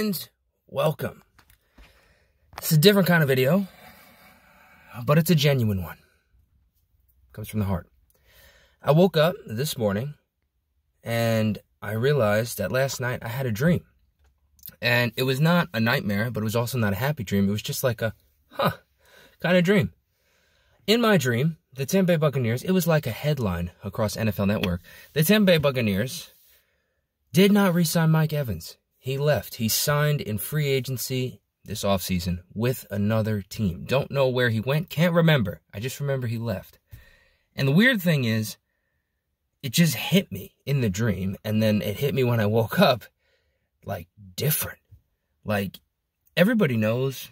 and welcome. It's a different kind of video, but it's a genuine one. Comes from the heart. I woke up this morning and I realized that last night I had a dream. And it was not a nightmare, but it was also not a happy dream. It was just like a, huh, kind of dream. In my dream, the Tampa Bay Buccaneers, it was like a headline across NFL Network. The Tampa Bay Buccaneers did not re sign Mike Evans. He left. He signed in free agency this offseason with another team. Don't know where he went. Can't remember. I just remember he left. And the weird thing is, it just hit me in the dream. And then it hit me when I woke up like different. Like everybody knows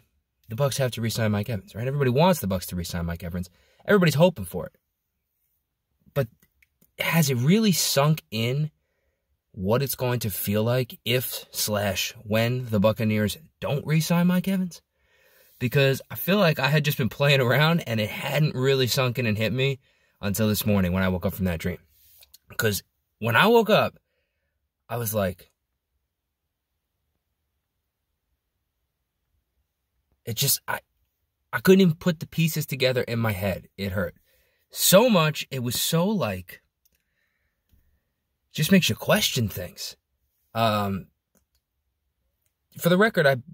the Bucs have to re-sign Mike Evans, right? Everybody wants the Bucs to re-sign Mike Evans. Everybody's hoping for it. But has it really sunk in what it's going to feel like if slash when the Buccaneers don't re-sign Mike Evans? Because I feel like I had just been playing around and it hadn't really sunk in and hit me until this morning when I woke up from that dream. Because when I woke up, I was like, it just I I couldn't even put the pieces together in my head. It hurt so much. It was so like just makes you question things. Um, for the record, I'm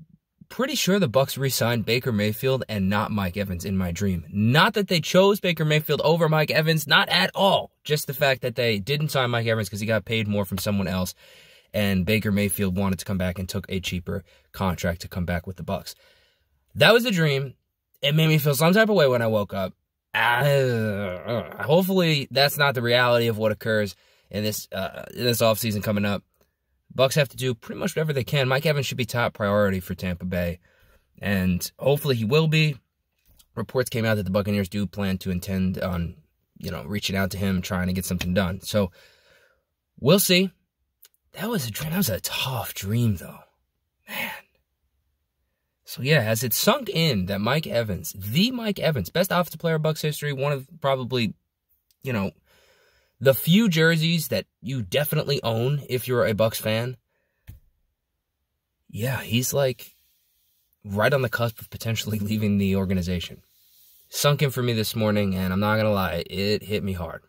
pretty sure the Bucs re-signed Baker Mayfield and not Mike Evans in my dream. Not that they chose Baker Mayfield over Mike Evans, not at all. Just the fact that they didn't sign Mike Evans because he got paid more from someone else, and Baker Mayfield wanted to come back and took a cheaper contract to come back with the Bucs. That was the dream. It made me feel some type of way when I woke up. Uh, hopefully, that's not the reality of what occurs in this uh, in this offseason coming up. Bucs have to do pretty much whatever they can. Mike Evans should be top priority for Tampa Bay, and hopefully he will be. Reports came out that the Buccaneers do plan to intend on, you know, reaching out to him, trying to get something done. So we'll see. That was a dream. That was a tough dream, though. Man. So yeah, has it sunk in that Mike Evans, the Mike Evans, best offensive player Bucs history, one of probably, you know, the few jerseys that you definitely own if you're a Bucs fan. Yeah, he's like right on the cusp of potentially leaving the organization. Sunk in for me this morning, and I'm not gonna lie, it hit me hard.